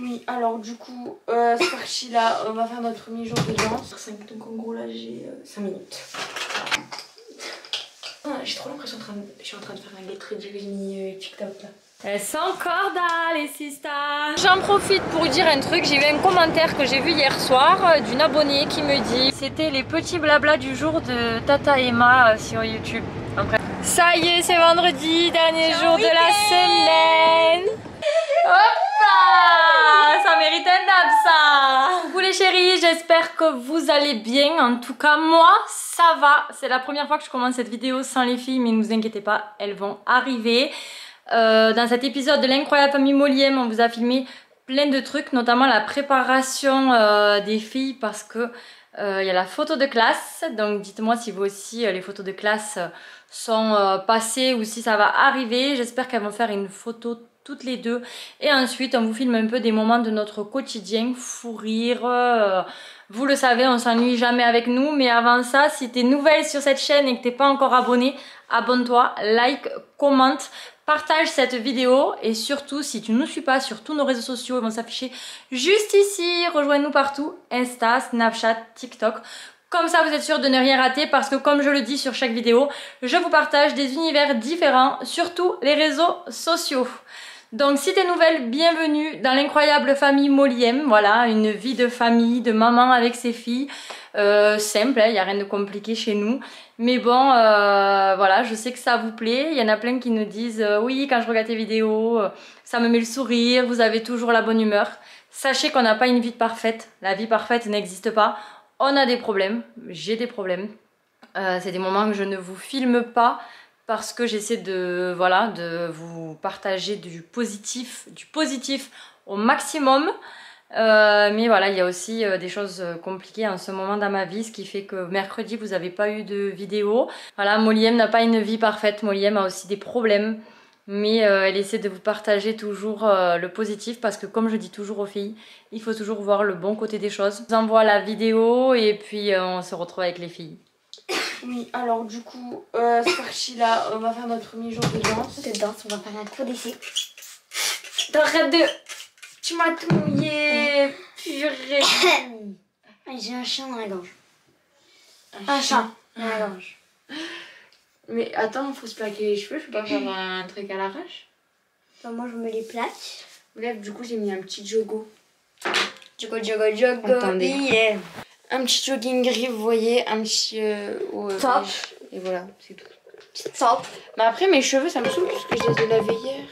Oui, alors du coup, euh, cette partie-là, on va faire notre premier jour de danse. 5, donc en gros là j'ai 5 minutes. Ah, j'ai trop l'impression que je suis en train de faire un get ready mis TikTok là. Elles sont les sisters J'en profite pour dire un truc, j'ai vu un commentaire que j'ai vu hier soir euh, d'une abonnée qui me dit C'était les petits blabla du jour de Tata Emma euh, sur YouTube. Après. Ça y est, c'est vendredi, dernier jour de la semaine Hop Ça mérite un dab ça Coucou les chéris, j'espère que vous allez bien. En tout cas, moi, ça va. C'est la première fois que je commence cette vidéo sans les filles, mais ne vous inquiétez pas, elles vont arriver. Euh, dans cet épisode de l'incroyable famille Moliem, on vous a filmé plein de trucs, notamment la préparation euh, des filles parce que euh, il y a la photo de classe. Donc dites-moi si vous aussi les photos de classe sont passées ou si ça va arriver. J'espère qu'elles vont faire une photo toutes les deux. Et ensuite, on vous filme un peu des moments de notre quotidien, fou rire. vous le savez, on s'ennuie jamais avec nous. Mais avant ça, si t'es nouvelle sur cette chaîne et que t'es pas encore abonné, abonne-toi, like, commente partage cette vidéo et surtout si tu ne nous suis pas sur tous nos réseaux sociaux, ils vont s'afficher juste ici. Rejoins-nous partout, Insta, Snapchat, TikTok. Comme ça vous êtes sûr de ne rien rater parce que comme je le dis sur chaque vidéo, je vous partage des univers différents sur tous les réseaux sociaux. Donc si t'es nouvelle, bienvenue dans l'incroyable famille Moliem. Voilà, une vie de famille, de maman avec ses filles. Euh, simple, il hein, n'y a rien de compliqué chez nous. Mais bon, euh, voilà, je sais que ça vous plaît. Il y en a plein qui nous disent euh, oui, quand je regarde tes vidéos, euh, ça me met le sourire, vous avez toujours la bonne humeur. Sachez qu'on n'a pas une vie parfaite. La vie parfaite n'existe pas. On a des problèmes, j'ai des problèmes. C'est des moments que je ne vous filme pas parce que j'essaie de, voilà, de vous partager du positif, du positif au maximum. Euh, mais voilà, il y a aussi euh, des choses euh, compliquées en ce moment dans ma vie, ce qui fait que mercredi, vous n'avez pas eu de vidéo. Voilà, Moliem n'a pas une vie parfaite, Moliem a aussi des problèmes. Mais elle essaie de vous partager toujours le positif parce que comme je dis toujours aux filles, il faut toujours voir le bon côté des choses. Je vous envoie la vidéo et puis on se retrouve avec les filles. Oui, alors du coup, cette partie-là, on va faire notre premier jour de danse. De danse, on va faire un tour d'ici. T'arrêtes de... Tu m'as tout mouillé. Purée. J'ai un chien dans la gorge. Un, chat dans la gorge. Mais attends, faut se plaquer les cheveux. Je peux pas faire un truc à l'arrache. moi, je me les plaque. Bref, du coup, j'ai mis un petit jogo. Jogo, jogo, jogo. Attendez. Un petit jogging gris, vous voyez. Un petit. Euh, Top. Et voilà, c'est tout. Top. Mais après, mes cheveux, ça me saoule parce que je les ai lavés hier.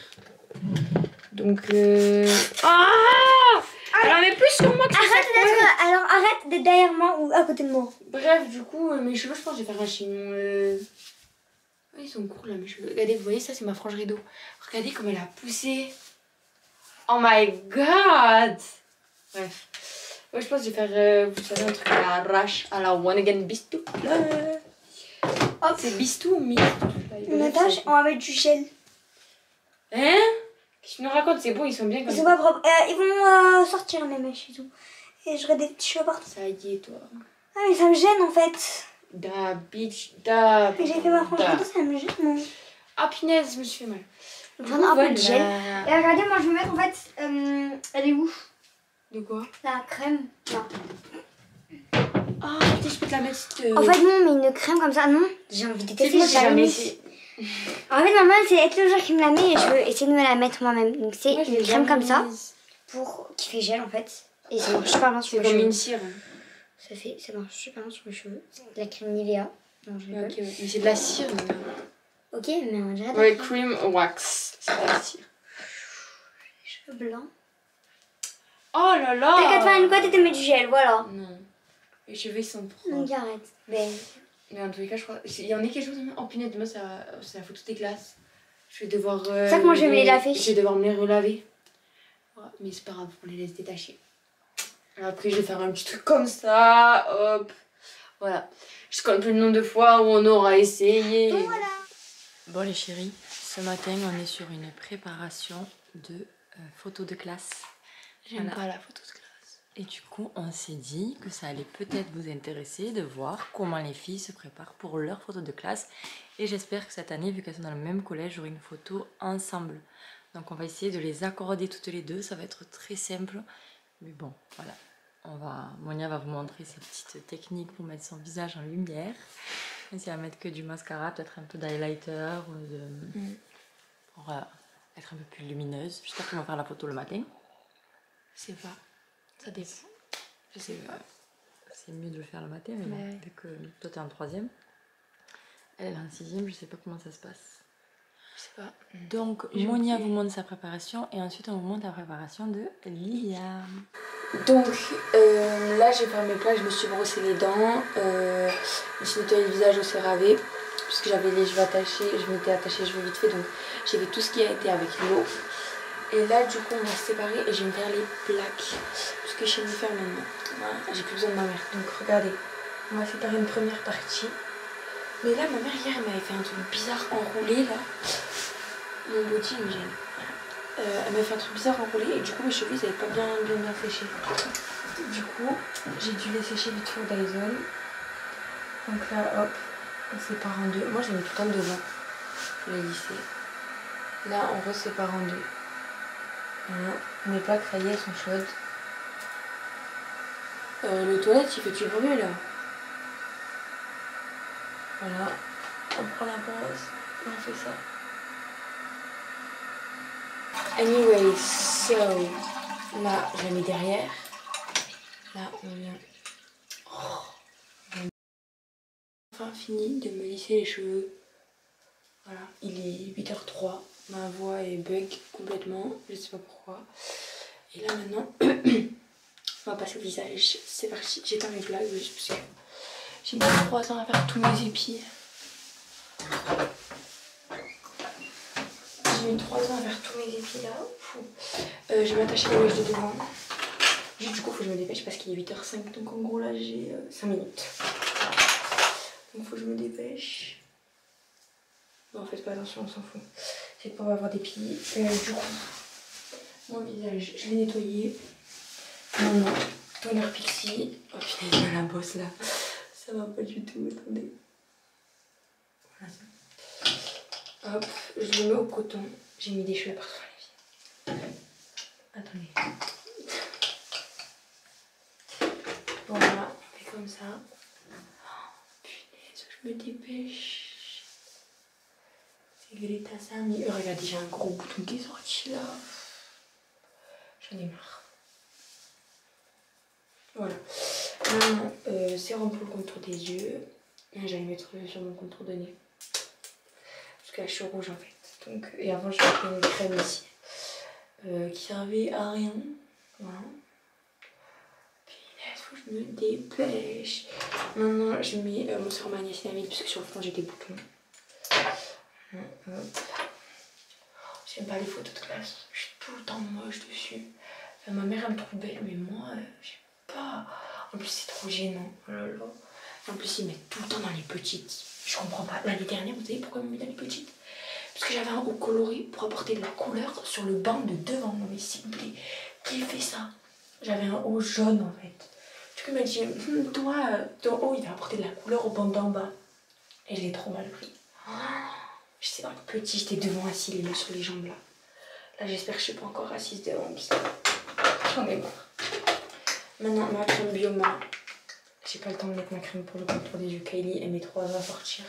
Donc. Euh... Ah Elle en met plus sur moi que arrête d'être, Alors arrête d'être derrière moi ou à côté de moi. Bref, du coup, euh, mes cheveux, je pense que je vais faire un chignon. Euh... ils sont courts là, mes cheveux. Regardez, vous voyez, ça, c'est ma frange rideau. Regardez comme elle a poussé. Oh my god Bref. Ouais, je pense que je vais faire, euh, vous savez, un truc à la rache, à la one again bistou. Hop, c'est bistou ou mistou Natasha, on va mettre du gel. Hein? Tu nous racontes, c'est bon, ils sont bien comme Ils sont pas propres. Euh, ils vont euh, sortir mes mèches et tout. Et j'aurai des petits cheveux partout. Ça y est, toi. Ah, mais ça me gêne en fait. Da bitch, da. J'ai fait ma frange ça me gêne. Non. Ah, punaise, je me suis fait mal. Vraiment un peu de gel. Et regardez, moi je vais mettre en fait. Euh, elle est où? De quoi? La crème. Là. Ah, je peux te la mettre. En fait, non, mais une crème comme ça, non. J'ai envie de tester. J'ai jamais. En fait, normalement, c'est être le jour qui me la met et je veux essayer de me la mettre moi-même. Donc, c'est une crème comme ça pour qui fait gel en fait. Et ça marche super bien. C'est comme une cire. Ça, fait, ça marche super bien sur mes cheveux. De la crème Nivea. Non, je okay, Mais c'est de la cire. Ok, mais on dirait. Ouais, cream wax. C'est de la cire. Les cheveux blancs. Oh là là T'as qu'à te faire une et te mettre du gel, voilà. Non. Les cheveux sont propres. Arrête. Ben. Mais en tous les cas, je crois. Il y en a quelque chose. Oh punaise, demain, ça, ça fout toutes les classes. Je vais devoir. Euh, c'est ça que moi, je vais me les laver. Je vais devoir me les relaver. mais c'est pas grave, on les laisse détacher. Après, je vais faire un petit truc comme ça. Hop. Voilà. Je compte le nombre de fois où on aura essayé. Bon, voilà. Bon, les chéris, ce matin, on est sur une préparation de euh, photo de classe. J'aime pas la photo de classe. Et du coup, on s'est dit que ça allait peut-être vous intéresser de voir comment les filles se préparent pour leur photo de classe. Et j'espère que cette année, vu qu'elles sont dans le même collège, j'aurai une photo ensemble. Donc on va essayer de les accorder toutes les deux, ça va être très simple. Mais bon, voilà. On va, Monia va vous montrer sa petite technique pour mettre son visage en lumière. Si elle va mettre que du mascara, peut-être un peu d'highlighter de... Mm. pour euh, être un peu plus lumineuse. J'espère qu'on va faire la photo le matin. Je sais pas, ça dépend. Je sais pas. C'est mieux de le faire le matin, mais bon, vu que toi t'es en troisième, elle est en sixième, je sais pas comment ça se passe. Je sais pas. Donc, Monia vous montre sa préparation et ensuite on vous montre la préparation de Lilia. Donc euh, là j'ai fait mes plats, je me suis brossé les dents, je me suis nettoyé le visage au CeraV puisque j'avais les cheveux attachés, je m'étais attachée les cheveux vite fait donc j'ai fait tout ce qui a été avec l'eau. Et là du coup on va se séparer et je vais me faire les plaques puisque je vais me faire maintenant. J'ai plus besoin de ma mère donc regardez, on va séparer une première partie. Mais là ma mère hier elle m'avait fait un truc bizarre enroulé là. Mon body me gêne. Euh, elle m'a fait un truc bizarre enroulé et du coup mes cheveux ils n'avaient pas bien, bien bien séché. Du coup j'ai dû les sécher vite fait au Dyson. Donc là hop, on sépare en deux. Moi j'ai mis tout le temps devant. Je l'ai lissé. Là on resépare en deux. Voilà. Mes plaques rayées elles sont chaudes. Euh, le toilette il fait du bruit là. Voilà. On prend la brosse et on fait ça. Anyway, so là, je la mets derrière. Là, on vient. Oh. Enfin, fini de me lisser les cheveux. Voilà, il est 8h03. Ma voix est bug complètement. Je sais pas pourquoi. Et là, maintenant, on va passer au visage. C'est parti. J'éteins mes blagues parce que j'ai mis 3 ans à faire tous mes épis. j'ai mis 3 ans à faire tous mes épis là. Euh, je vais m'attacher les mèches de devant. Du coup, faut que je me dépêche parce qu'il est 8h05. Donc en gros, là, j'ai 5 euh, minutes. Donc faut que je me dépêche. Bon, faites pas attention, on s'en fout. C'est pour avoir des pieds. Euh, du coup, mon visage, je l'ai nettoyé. Maintenant, toner pixie. Oh putain, il y a la bosse là. Ça va pas du tout, attendez. Voilà. Hop, je le mets au coton. J'ai mis des cheveux partout les filles. Attendez. Voilà, on fait comme ça. Oh, punaise, je me dépêche. C'est Greta Sami. Oh, regardez, j'ai un gros bouton qui est sorti là. J'en ai marre. Voilà. Maintenant, euh, sérum pour le contour des yeux. J'allais mettre sur mon contour de nez rouge en fait. Donc, et avant, je mettais une crème ici euh, qui servait à rien. Voilà. Puis que je me dépêche. Maintenant, je mets mon sérum à niacinamide parce que sur le fond j'ai des boutons. J'aime pas les photos de classe. Je suis tout le temps moche dessus. ma mère elle me trouve belle, mais moi, euh, j'aime pas. En plus, c'est trop gênant. Oh là là. En plus, ils mettent tout le temps dans les petites. Je comprends pas. L'année dernière, vous savez pourquoi ils me mis dans les petites? Parce que j'avais un haut coloré pour apporter de la couleur sur le banc de devant. Non mais s'il vous plaît, qui fait ça? J'avais un haut jaune en fait. Du coup, il m'a dit, hum, toi, ton haut, il va apporter de la couleur au banc d'en bas. Et je l'ai trop mal pris. Oh, j'étais dans le petit, j'étais devant assis les mains sur les jambes là. Là, j'espère que je suis pas encore assise devant j'en ai marre. Maintenant, ma crème Bioma, j'ai pas le temps de mettre ma crème pour le contour des yeux. Kylie, met 3 ans à sortir.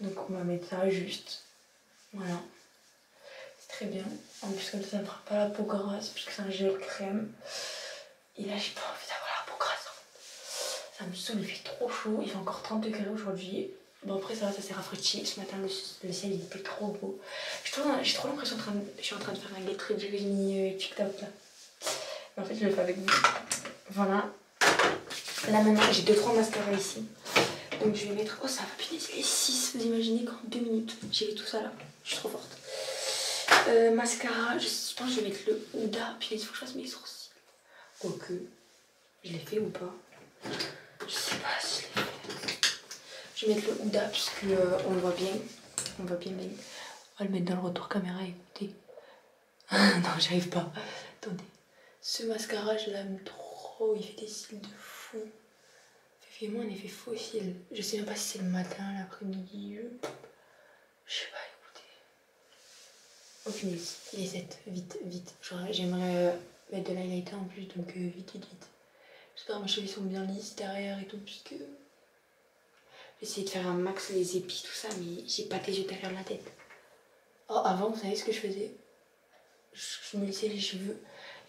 Donc on va mettre ça juste. Voilà. C'est très bien. En plus comme ça, ça ne fera pas la peau grasse puisque c'est un gel crème. Et là, j'ai pas envie d'avoir la peau grasse. Ça me saoule, il fait trop chaud. Il fait encore 30 degrés aujourd'hui. Bon après ça va, ça s'est rafraîchi. Ce matin, le, ciel il était trop beau. J'ai trop, l'impression que je suis en train de faire un get ready euh, TikTok là. Mais en fait, je le fais avec vous. Voilà. Là maintenant j'ai deux trois mascaras ici. Donc je vais mettre. Oh ça va punaise, les 6. Vous imaginez qu'en 2 minutes j'ai tout ça là. Je suis trop forte. Euh, mascara, je, pense que je vais mettre le Ouda. Puis il faut que je fasse mes sourcils. Ok. Je l'ai fait ou pas? Je sais pas si je l'ai fait. Je vais mettre le Ouda puisque euh, on le voit bien. On voit bien bien. On va le mettre dans le retour caméra, écoutez. non, j'arrive pas. Attendez. Ce mascara, je l'aime trop. Il fait des cils de fou fait moi un effet fossile. Je sais même pas si c'est le matin, l'après-midi. Je... je sais pas, écoutez. Oh punaise, il est 7, vite, vite. J'aimerais euh, mettre de l'highlighter en plus, donc euh, vite, vite, vite. J'espère que mes cheveux sont bien lisses derrière et tout, puisque j'ai essayé de faire un max les épis, tout ça, mais j'ai pas tes yeux derrière la tête. Oh, avant, vous savez ce que je faisais? Je, me lissais les cheveux.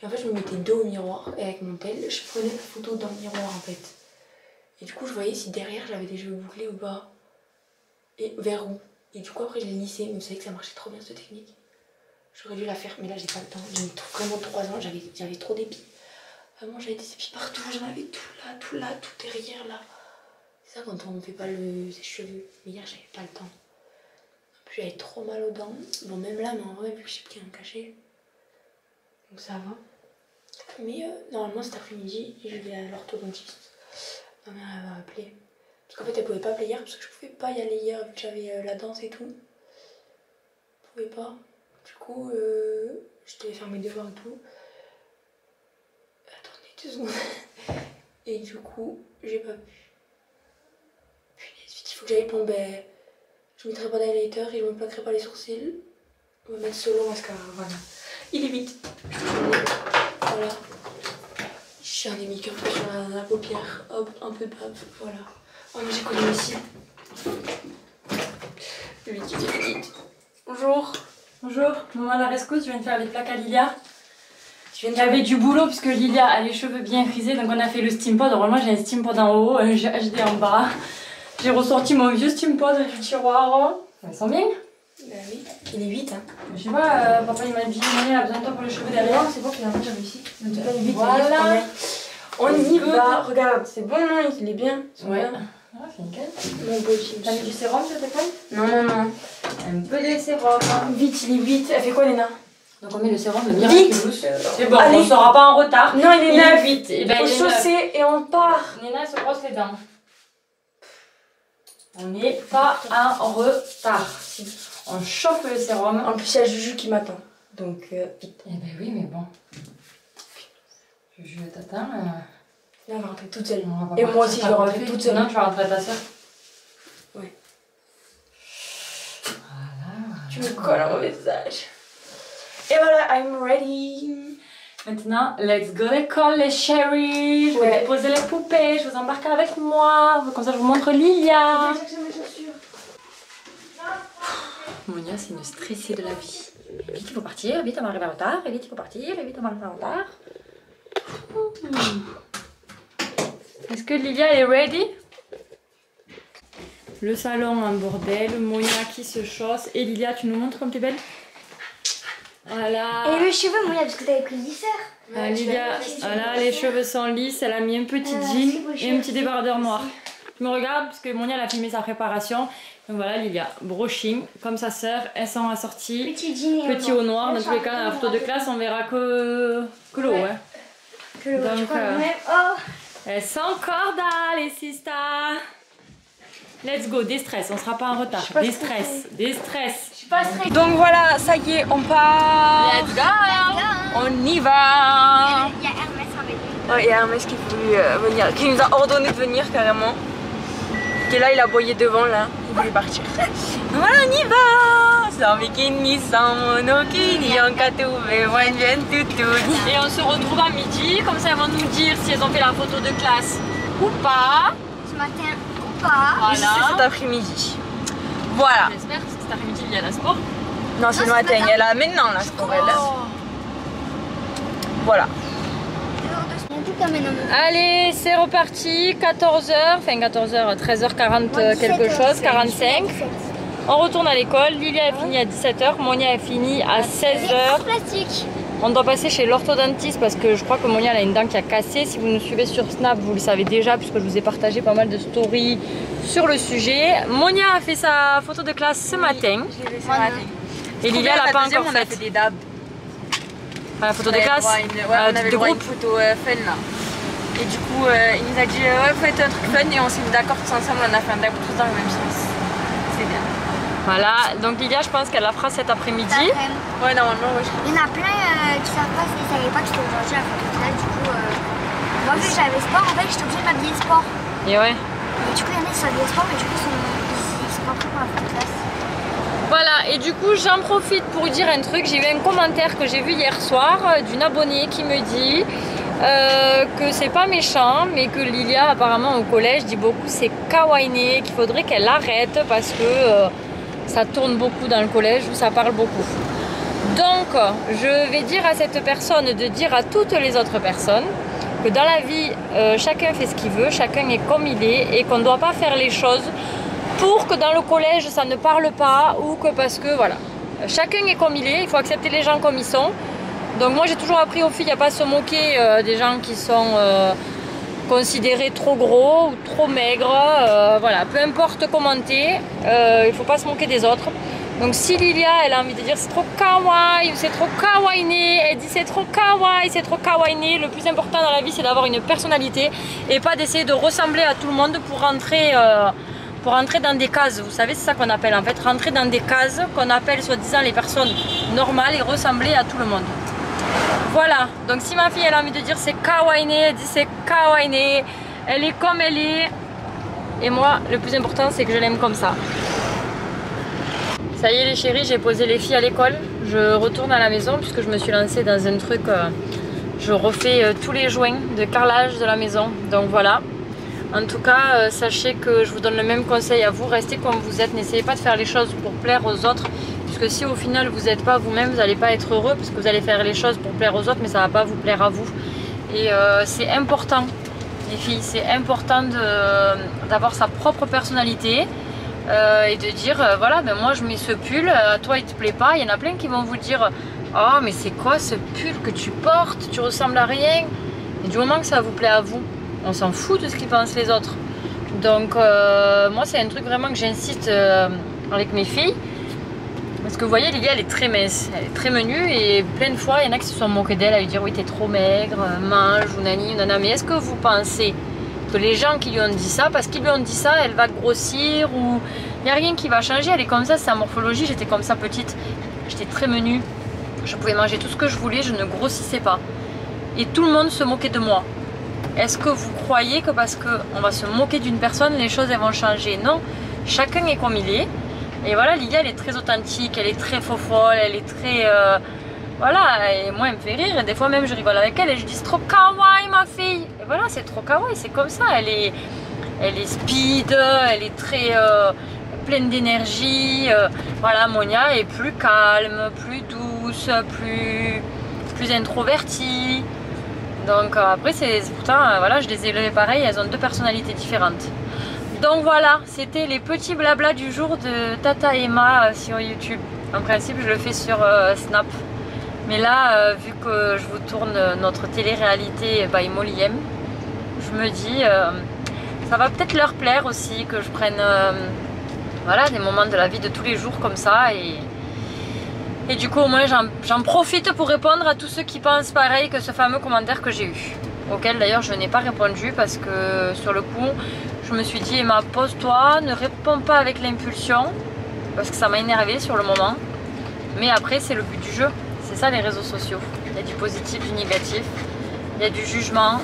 Et en fait, je me mettais dos au miroir et avec mon tel, je prenais la photo dans le miroir en fait. Et du coup, je voyais si derrière j'avais des cheveux bouclés ou pas. Et vers où. Et du coup, après, je les lissais. Mais vous savez que ça marchait trop bien cette technique. J'aurais dû la faire, mais là, j'ai pas le temps. J'ai vraiment 3 ans, j'avais trop d'épis. Vraiment, j'avais des épis partout. J'en avais tout là, tout là, tout derrière là. C'est ça quand on ne fait pas le, ses cheveux. Mais hier, j'avais pas le temps. Plus, j'avais trop mal aux dents. Bon, même là, mais en vrai, vu que j'ai bien caché, donc ça va. Mais euh, normalement cet après-midi, je vais à l'orthodontiste. Ma mère elle va appeler. Parce qu'en fait elle pouvait pas appeler hier parce que je pouvais pas y aller hier vu que j'avais euh, la danse et tout. Je pouvais pas. Du coup, euh, je devais faire mes devoirs et tout. Attendez deux secondes. Et du coup, j'ai pas pu. Punaise, il faut que j'aille plomber. Ben, je mettrai pas d'highlighter et je me plaquerai pas les sourcils. On va mettre solo mascara, voilà. Il est vite. Voilà. J'ai un make-up sur la, paupière. Hop, un peu de bave. Voilà. Oh, mais j'ai connu aussi. Vite, vite, vite. Bonjour. Bonjour. Maman la rescousse, je viens de faire les plaques à Lilia. De... du boulot puisque Lilia a les cheveux bien frisés. Donc on a fait le steam pod. Normalement j'ai un steam pod en haut, j'ai HD en bas. J'ai ressorti mon vieux steam pod du tiroir. Elles sont bien? Bah oui, il est 8 hein. Je sais pas, euh, papa il m'a dit il a besoin de toi pour les cheveux derrière. c'est bon qu'il a déjà réussi. 8. Voilà. On y va. Regarde, c'est bon, non Il est bien. Ouais. Bien. Ah, c'est nickel. Mon beau T'as mis du sérum sur tes poils Non, non, non. Un peu de sérum. Vite, il est 8. Elle fait quoi, Léna? Donc on met le sérum de Vite C'est bon, Allez. on sera pas en retard. Non, il est il 9. Est 8. Et ben, faut chausser et on part. Nina se brosse les dents. On n'est pas en retard. On chauffe le sérum. En plus, il y a Juju qui m'attend. Donc, euh, vite. Eh ben oui, mais bon. Juju t'attend. Euh... Elle va rentrer toute seule. Et moi aussi, je vais rentrer toute seule. Non, tu vas rentrer à ta soeur. Ouais. Voilà. Tu me colles un visage. Et voilà, I'm ready. Maintenant, let's go l'école les chéris. Je vais déposer les poupées, je vous embarque avec moi. Comme ça, je vous montre Lilia. Monia, c'est une stressée de la vie. vite, il faut partir, vite, on va arriver en retard, et vite, il faut partir, et vite, on va arriver en retard. Est-ce que Lilia est ready? Le salon en bordel, Monia qui se chausse, et Lilia, tu nous montres comme tu es belle Voilà. Et le cheveu, Monia, parce que t'avais pris lisseur. Ah, Lilia, voilà, les cheveux sont lisses, elle a mis un petit euh, jean et un petit débardeur noir. Tu me regardes parce que Monia a filmé sa préparation. Donc voilà, Lilia, brushing, comme sa sœur, elles sont assorties. Petit, petit haut noir. Dans tous les cas, dans la photo de classe, on verra que, que le haut. Ouais. Que le haut, Donc, euh, oh. Elles sont encore dans les sisters. Let's go, des stress, on sera pas en retard. Des stress, des stress. Je suis pas stressée. Donc voilà, ça y est, on part. Let's go. On y va. Il y a Hermès en venir. Ouais, il y a Hermès qui est voulu euh, venir, qui nous a ordonné de venir carrément. Et là, il a boyé devant là partir. Voilà, on y va Sans bikini, sans monokini, en katouvé, Et on se retrouve à midi, comme ça elles vont nous dire si elles ont fait la photo de classe ou pas. Ce matin ou pas. Voilà. C'est cet après-midi. Voilà. J'espère que cet après-midi il y a la sport. Non, c'est le matin. Elle a maintenant la sport, elle. Voilà. Allez, c'est reparti, 14h, enfin 14h, 13h40 quelque chose, 45. On retourne à l'école, Lilia a fini à 17h, Monia a fini à 16h. On doit passer chez l'orthodontiste parce que je crois que Monia a une dent qui a cassé. Si vous nous suivez sur Snap, vous le savez déjà puisque je vous ai partagé pas mal de stories sur le sujet. Monia a fait sa photo de classe ce matin. Et Lilia l'a pas encore fait. des dabs. La photo de classe ouais, on avait de groupe. une photo euh, fun là. Et du coup, euh, il nous a dit euh, ouais, faites un truc fun et on s'est mis d'accord tous ensemble, on a fait un dab tous dans le même sens. C'est bien. Voilà, donc Lilia, je pense qu'elle la fera cet après-midi. Ouais, normalement, ouais. Il y en a plein euh, qui savent pas, ils ne savaient pas que c'était aujourd'hui la photo de classe. Du coup, moi, vu que j'avais sport, en fait, j'étais obligée de m'habiller sport. Et ouais. Et du coup, il y en a qui s'habillaient sport, mais du coup, ils sont, ils, sont pas prêts pour la photo de classe. Voilà, et du coup, j'en profite pour dire un truc. J'ai vu un commentaire que j'ai vu hier soir euh, d'une abonnée qui me dit euh, que c'est pas méchant, mais que Lilia, apparemment au collège, dit beaucoup c'est kawaii, qu'il faudrait qu'elle arrête parce que euh, ça tourne beaucoup dans le collège où ça parle beaucoup. Donc, je vais dire à cette personne de dire à toutes les autres personnes que dans la vie, chacun fait ce qu'il veut, chacun est comme il est et qu'on ne doit pas faire les choses pour que dans le collège ça ne parle pas ou que parce que voilà. Chacun est comme il est, il faut accepter les gens comme ils sont. Donc moi j'ai toujours appris aux filles à pas se moquer euh, des gens qui sont euh, considérés trop gros ou trop maigres. Euh, voilà, peu importe commenter, il faut pas se moquer des autres. Donc si Lilia elle a envie de dire c'est trop kawaii, c'est trop kawaii, elle dit c'est trop kawaii, c'est trop kawaii, le plus important dans la vie c'est d'avoir une personnalité et pas d'essayer de ressembler à tout le monde pour rentrer pour rentrer dans des cases. Vous savez, c'est ça qu'on appelle en fait, rentrer dans des cases qu'on appelle soi-disant les personnes normales et ressembler à tout le monde. Voilà, donc si ma fille elle a envie de dire c'est kawaii, elle dit c'est kawaii, elle est comme elle est. Et moi, le plus important c'est que je l'aime comme ça. Ça y est les chéris, j'ai posé les filles à l'école. Je retourne à la maison puisque je me suis lancée dans un truc, euh, je refais euh, tous les joints de carrelage de la maison. Donc voilà, en tout cas, euh, sachez que je vous donne le même conseil à vous, restez comme vous êtes, n'essayez pas de faire les choses pour plaire aux autres, puisque si au final vous n'êtes pas vous-même, vous n'allez pas être heureux, parce que vous allez faire les choses pour plaire aux autres, mais ça ne va pas vous plaire à vous. Et euh, c'est important, les filles, c'est important d'avoir sa propre personnalité, euh, et de dire, voilà, ben moi je mets ce pull, à toi il te plaît pas, il y en a plein qui vont vous dire, oh mais c'est quoi ce pull que tu portes, tu ressembles à rien, et du moment que ça vous plaît à vous, on s'en fout de ce qu'ils pensent les autres. Donc euh, moi c'est un truc vraiment que j'insiste euh, avec mes filles. Parce que vous voyez Lilia elle est très mince, elle est très menue et plein de fois il y en a qui se sont moqués d'elle à lui dire oui t'es trop maigre, mange ou nani nana. Mais est-ce que vous pensez que les gens qui lui ont dit ça, parce qu'ils lui ont dit ça, elle va grossir ou il n'y a rien qui va changer, elle est comme ça, c'est sa morphologie, j'étais comme ça petite, j'étais très menue, je pouvais manger tout ce que je voulais, je ne grossissais pas. Et tout le monde se moquait de moi. Est-ce que vous croyez que parce qu'on va se moquer d'une personne, les choses elles vont changer Non, chacun est comme il est. Et voilà, Lilia, elle est très authentique, elle est très faux folle, elle est très... Euh, voilà, et moi, elle me fait rire. Des fois même, je rigole avec elle et je dis, c'est trop kawaii, ma fille. Et voilà, c'est trop kawaii, c'est comme ça. Elle est, elle est speed, elle est très... Euh, pleine d'énergie. Euh, voilà, Monia est plus calme, plus douce, plus, plus introvertie. Donc euh, après, c'est pourtant, euh, voilà, je les ai élevées pareil, elles ont deux personnalités différentes. Donc voilà, c'était les petits blabla du jour de Tata Emma euh, sur YouTube. En principe, je le fais sur Snap. Mais là, vu que je vous tourne notre télé-réalité by Moliem, je me dis, ça va peut-être leur plaire aussi que je prenne voilà, des moments de la vie de tous les jours comme ça et du coup, au moins, j'en profite pour répondre à tous ceux qui pensent pareil que ce fameux commentaire que j'ai eu. Auquel d'ailleurs, je n'ai pas répondu parce que sur le coup, je me suis dit, Emma, pose-toi, ne réponds pas avec l'impulsion. Parce que ça m'a énervé sur le moment. Mais après, c'est le but du jeu. C'est ça les réseaux sociaux. Il y a du positif, du négatif. Il y a du jugement.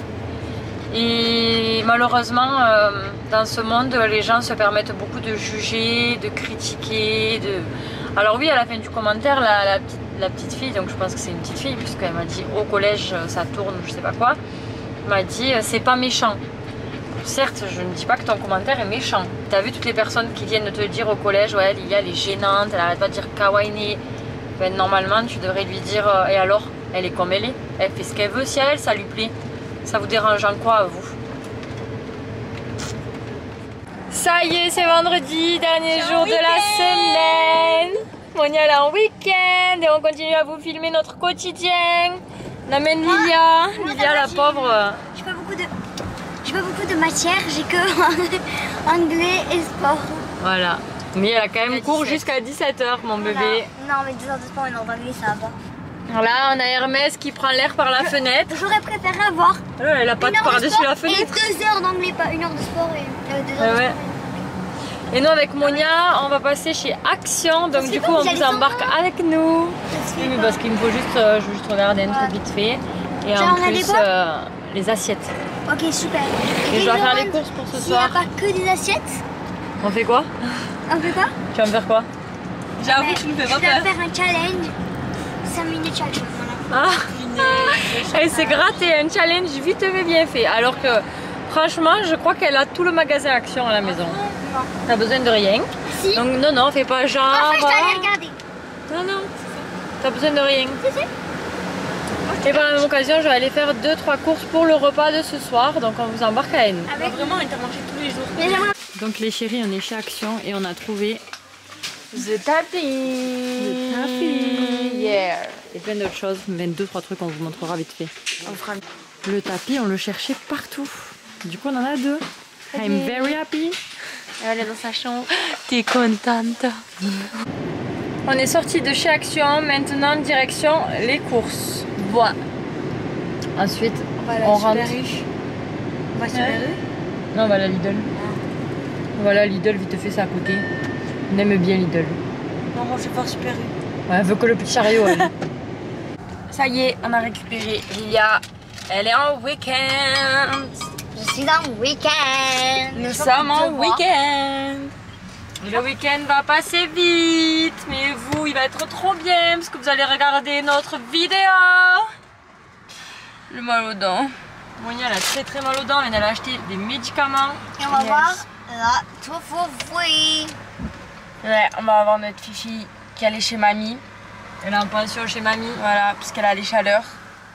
Et malheureusement, euh, dans ce monde, les gens se permettent beaucoup de juger, de critiquer, de alors oui, à la fin du commentaire, la, petite, fille, donc je pense que c'est une petite fille, puisqu'elle m'a dit au collège ça tourne, je sais pas quoi, m'a dit euh, c'est pas méchant. Certes, je ne dis pas que ton commentaire est méchant. T'as vu toutes les personnes qui viennent te dire au collège, ouais, Lilia, elle est gênante, elle arrête pas de dire kawaii. Ben, normalement, tu devrais lui dire, euh, et alors Elle est comme elle est. Elle fait ce qu'elle veut, si à elle, ça lui plaît. Ça vous dérange en quoi, vous? Ça y est, c'est vendredi, dernier jour de la semaine. Monia là en week-end et on continue à vous filmer notre quotidien. On amène Lilia. Lilia la pauvre. J'ai pas beaucoup de, j'ai pas beaucoup de matière, j'ai que anglais et sport. Voilà. Mais elle a quand même cours jusqu'à 17h mon bébé. Non mais 2 heures de sport et non d'anglais ça va. Là, on a Hermès qui prend l'air par la fenêtre. J'aurais préféré avoir. Elle a pas de par-dessus la fenêtre. Et 2 heures d'anglais, pas une heure de sport et 2 euh, heures de sport. Et nous avec Monia, on va passer chez Action, donc du coup on vous embarque avec nous. Oui, mais parce qu'il me faut juste, euh, je veux juste regarder un truc vite fait. Et en plus euh, les assiettes. Ok super. Et, je dois faire les courses pour ce soir. Il n'y a pas que des assiettes On fait quoi On fait quoi Tu vas me faire quoi J'avoue que tu me fais pas Je dois peur. faire un challenge. 5 minutes chaque jour. Voilà. Ah Elle s'est gratté un challenge vite fait bien fait. Alors que franchement, je crois qu'elle a tout le magasin Action à la maison. Non. T'as besoin de rien. Si. Donc non, non, fais pas genre. Enfin, je regarder. Non, non. T'as besoin de rien. Et par la même occasion, je vais aller faire 2-3 courses pour le repas de ce soir. Donc on vous embarque à N. Avec Vraiment, intermarché tous les jours. Mais Donc les chéris, on est chez Action et on a trouvé The tapis. Le tapis. Yeah. et plein d'autres choses. Mais 2-3 trucs, on vous montrera vite fait. On fera Le tapis, on le cherchait partout. Du coup, on en a deux. I'm very happy. Elle est dans sa chambre. T'es contente. On est sorti de chez Action, maintenant direction les courses. Voilà. Ensuite, On va à la On Super rentre. U. On va à Ouais. Super U. non, on va à la Lidl. Voilà, Lidl, vite fait, c'est à côté. On aime bien Lidl. Non, on va faire Super U. Ouais, elle veut que le petit chariot. elle. Ça y est, on a récupéré Lilia. Elle est en week-end. Je suis en week-end. Nous Je sommes en week-end. Le week-end va passer vite, mais vous, il va être trop bien parce que vous allez regarder notre vidéo. Le mal aux dents. Monia, elle a très très mal aux dents, elle a acheté des médicaments. Et on va Yes. voir la tout fou fouille. Ouais, on va avoir notre fifi qui allait chez mamie. Elle est en pension chez mamie. Voilà, puisqu'elle a les chaleurs.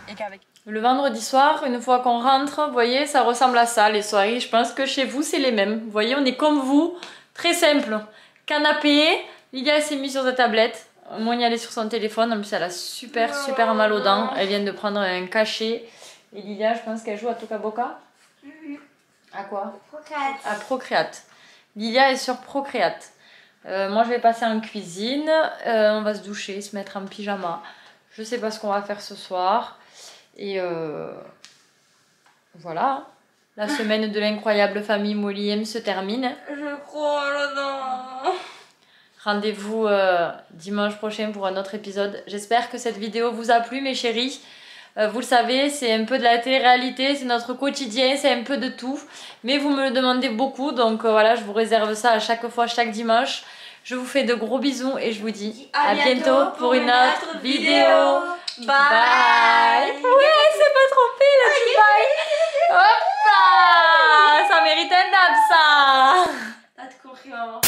Et qu'avec. Le vendredi soir, une fois qu'on rentre, vous voyez, ça ressemble à ça, les soirées. Je pense que chez vous, c'est les mêmes. Vous voyez, on est comme vous, très simple. Canapé, Lilia s'est mise sur sa tablette. Monia, elle est sur son téléphone. En plus, elle a super, super mal aux dents. Elle vient de prendre un cachet. Et Lilia, je pense qu'elle joue à Toka Boka. À quoi? À Procreate. Lilia est sur Procreate. Euh, moi, je vais passer en cuisine. Euh, on va se doucher, se mettre en pyjama. Je sais pas ce qu'on va faire ce soir. Et euh, voilà. La semaine de l'incroyable famille Molly M se termine. Je crois là-dedans. Rendez-vous dimanche prochain pour un autre épisode. J'espère que cette vidéo vous a plu, mes chéris. Euh, vous le savez, c'est un peu de la télé-réalité, c'est notre quotidien, c'est un peu de tout. Mais vous me le demandez beaucoup, donc euh, voilà, je vous réserve ça à chaque fois, chaque dimanche. Je vous fais de gros bisous et je vous dis à, bientôt, pour une autre, vidéo. Bye. bye. Ouais, c'est pas trompé là, tu bye. Hop ça mérite un dab ça. T'as de compris maman.